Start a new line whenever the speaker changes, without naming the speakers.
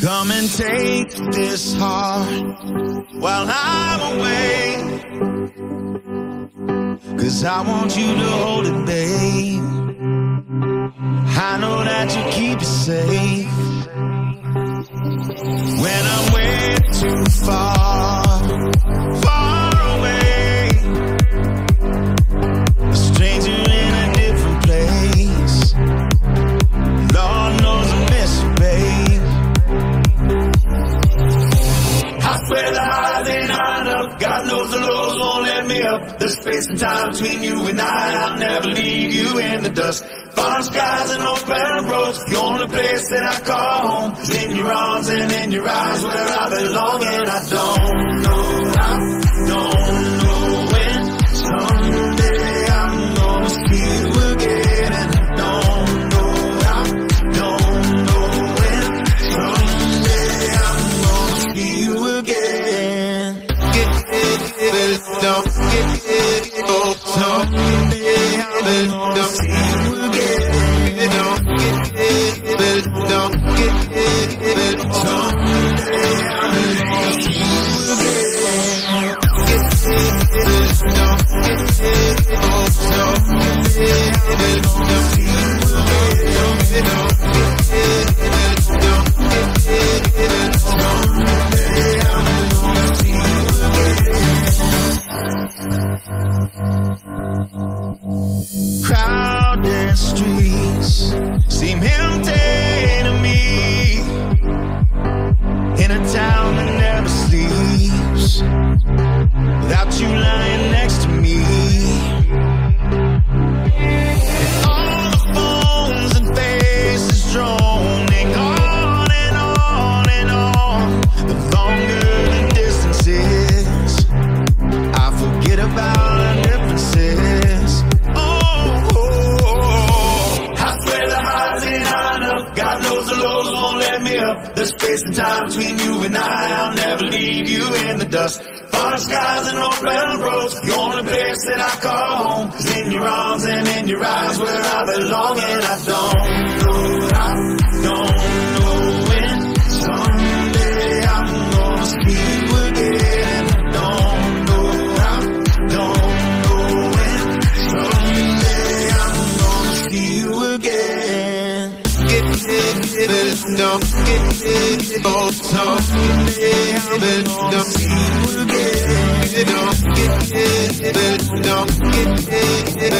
Come and take this heart while I'm away. Cause I want you to hold it, babe. I know that you keep it safe. When I'm up. There's space and time between you and I. I'll never leave you in the dust. Farm skies and open roads. The only place that I call home is in your arms and in your eyes where I belong. And I don't Don't get it, but don't get it. Crowded streets seem empty to me. In a town that never sleeps. Without you lying God knows the lows won't let me up. There's space and time between you and I. I'll never leave you in the dust. Far skies and open roads. The only place that I call home is in your arms and in your eyes where I belong. And I don't but don't get it. Oh, someday I'm gonna see you again. Don't get it, don't get